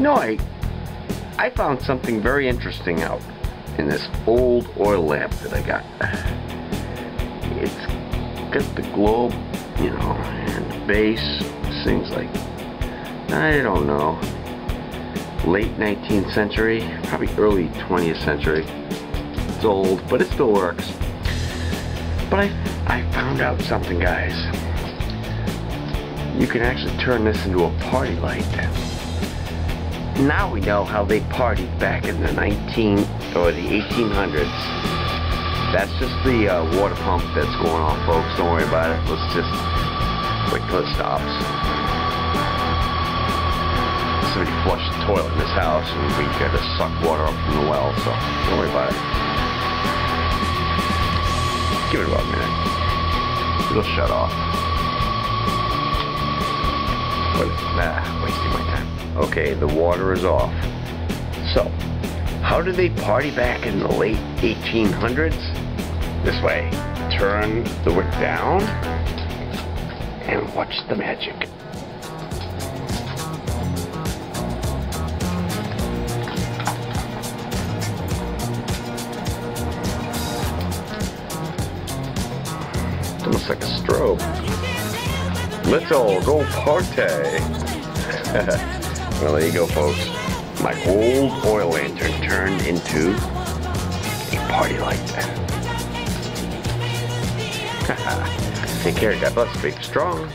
know, I, I found something very interesting out in this old oil lamp that I got. It's got the globe, you know, and the base. Thing's like, I don't know, late 19th century, probably early 20th century. It's old, but it still works. But I, I found out something, guys. You can actually turn this into a party light. Now we know how they partied back in the 19 or the 1800s. That's just the uh, water pump that's going off, folks. Don't worry about it. Let's just wait till it stops. Somebody flushed the toilet in this house, and we got to suck water up from the well, so don't worry about it. Give it about a minute. It'll shut off. But, nah, wasting my time. Okay, the water is off. So, how did they party back in the late 1800s? This way. Turn the wick down and watch the magic. Almost like a strobe. Let's all go party. well, there you go, folks. My old oil lantern turned into a party light. Take care. God bless. Big strong.